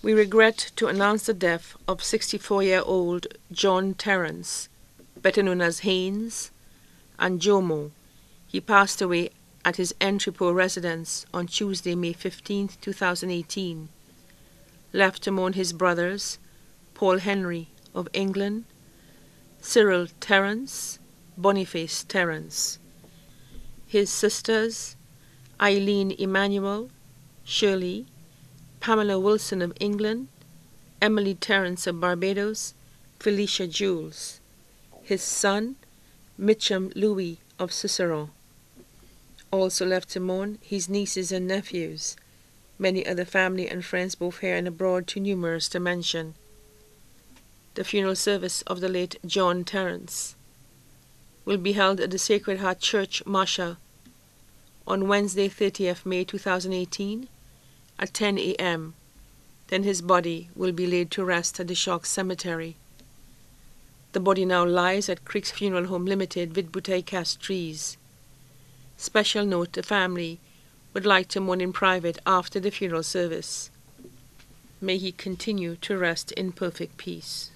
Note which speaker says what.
Speaker 1: We regret to announce the death of 64 year old John Terrance, better known as Haynes, and Jomo. He passed away at his Entrepot residence on Tuesday, May 15, 2018. Left to mourn his brothers, Paul Henry of England, Cyril Terrance, Boniface Terrance, his sisters, Eileen Emmanuel, Shirley, Pamela Wilson of England, Emily Terrance of Barbados, Felicia Jules, his son, Mitcham Louis of Cicero. Also left to mourn his nieces and nephews, many other family and friends both here and abroad too numerous to mention. The funeral service of the late John Terrance will be held at the Sacred Heart Church, Masha, on Wednesday, 30th May 2018 at 10 a.m. Then his body will be laid to rest at the Choc Cemetery. The body now lies at Creeks Funeral Home Limited, Vide Bouteille Castries. Special note the family would like to mourn in private after the funeral service. May he continue to rest in perfect peace.